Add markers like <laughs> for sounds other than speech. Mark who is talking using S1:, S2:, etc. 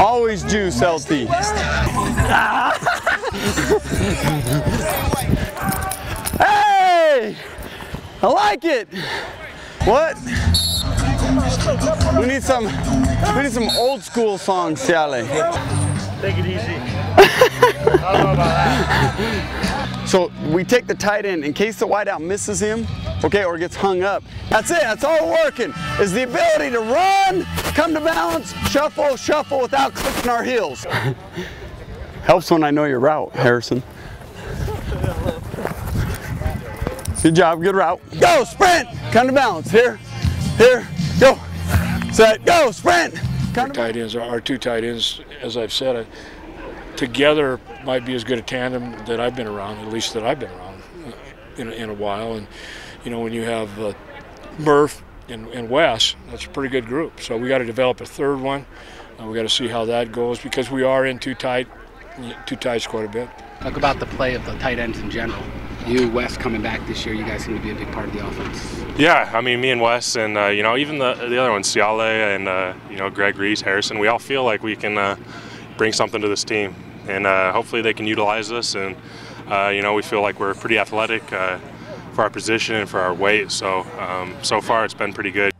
S1: Always juice, LT. <laughs> hey! I like it. What? We need some. We need some old school songs, Siale.
S2: Take it easy. <laughs> I don't know about that.
S1: So we take the tight end in case the wideout misses him, okay, or gets hung up. That's it. That's all working. Is the ability to run, come to balance, shuffle, shuffle without clicking our heels. <laughs> Helps when I know your route, Harrison. Good job. Good route. Go sprint. Come to balance. Here, here, go. Set. Go sprint. To
S3: tight ends, our two tight ends, as I've said, uh, together might be as good a tandem that I've been around, at least that I've been around uh, in, a- in a while. And you know, when you have uh, Murph and, and Wes, that's a pretty good group. So we got to develop a third one. Uh, we got to see how that goes because we are in two tight, two tight quite a bit.
S4: Talk about the play of the tight ends in general. You, Wes, coming back this year, you guys seem to be a big part of the offense.
S5: Yeah, I mean, me and Wes, and uh, you know, even the the other ones, Siale and uh, you know, Greg Reese, Harrison, we all feel like we can uh, bring something to this team, and uh, hopefully they can utilize us. And uh, you know, we feel like we're pretty athletic uh, for our position and for our weight. So um, so far, it's been pretty good.